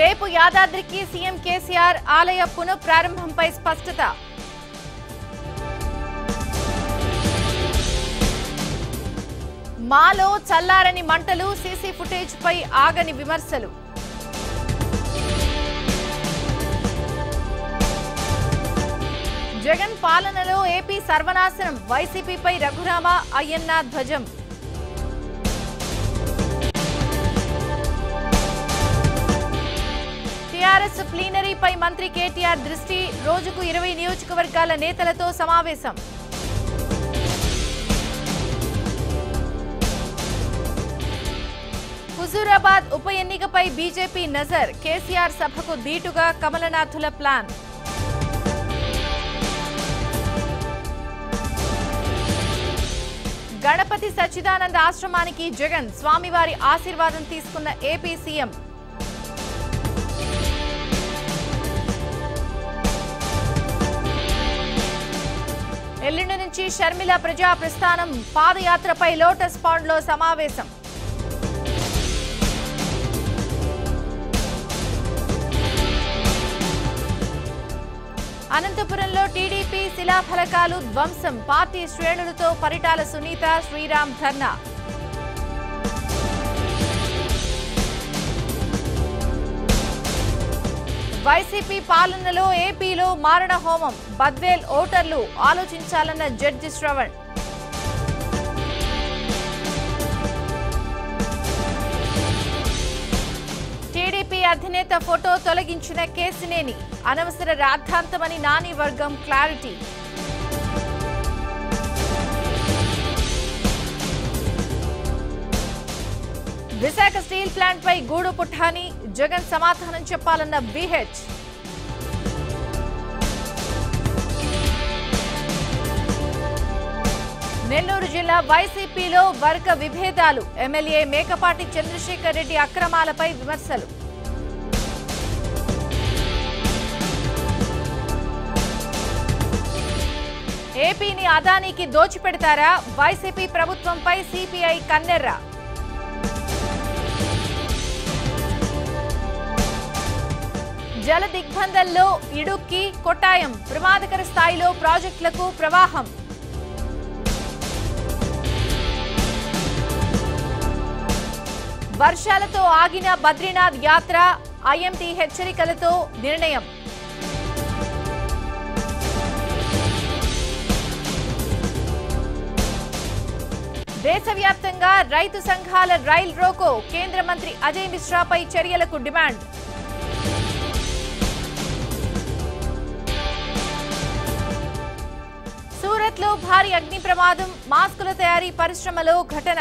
రేపు యాదాద్రికి సీఎం కేసీఆర్ ఆలయ పునఃప్రారంభంపై స్పష్టత. మాలో చల్లారని మంటలు సీసీ ఫుటేజ్ పై ఆగని విమర్శలు. జగన్ పాలనలో ఏపీ సర్వనాశనం వైసీపీపై రఘురామ అయ్యన్న ధ్వజం. టీఆర్ఎస్ ప్లీనరీపై మంత్రి కేటీఆర్ దృష్టి రోజుకు ఇరవై నియోజకవర్గాల నేతలతో సమావేశం. హుజూరాబాద్ ఉప ఎన్నికపై బీజేపీ నజర్ కేసీఆర్ సభకు దీటుగా కమలనాథుల ప్లాన్. గణపతి సచ్చిదానంద ఆశ్రమానికి జగన్ స్వామివారి ఆశీర్వాదం తీసుకున్న ఏపీ సీఎం ఎల్లుండి నుంచి షర్మిల ప్రజా ప్రస్థానం పాదయాత్రపై లోటస్ పాండ్లో సమావేశం. అనంతపురంలో టీడీపీ శిలాఫలకాలు ధ్వంసం పార్టీ శ్రేణులతో పరిటాల సునీత శ్రీరామ్ ధర్నా. వైసీపీ పాలనలో ఏపీలో మారణ హోమం. బద్వేల్ ఓటర్లు ఆలోచించాలన్న జడ్జి శ్రవణ్. టీడీపీ అధినేత ఫోటో తొలగించిన కేసినేని. అనవసర రాద్ధాంతమని నాని వర్గం క్లారిటీ. విశాఖ స్టీల్ ప్లాంట్ పై గూడు పుఠాని జగన్ సమాధానం చెప్పాలన్న బీహెచ్. నెల్లూరు జిల్లా వైసీపీలో వర్గ విభేదాలు. ఎమ్మెల్యే మేకపాటి చంద్రశేఖర్ రెడ్డి అక్రమాలపై విమర్శలు. ఏపీని అదానీకి దోచిపెడతారా? వైసీపీ ప్రభుత్వంపై సిపిఐ కన్నెర్రా. జల దిగ్బంధంలో ఇడుక్కి కొట్టాయం. ప్రమాదకర స్థాయిలో ప్రాజెక్టులకు ప్రవాహం. వర్షాలతో ఆగిన బద్రీనాథ్ యాత్ర ఐఎంటీ హెచ్చరికలతో నిర్ణయం. దేశవ్యాప్తంగా రైతు సంఘాల రైల్ రోకో కేంద్ర మంత్రి అజయ్ మిశ్రాపై చర్యలకు డిమాండ్. భారీ అగ్ని ప్రమాదం మాస్కుల తయారీ పరిశ్రమలో ఘటన.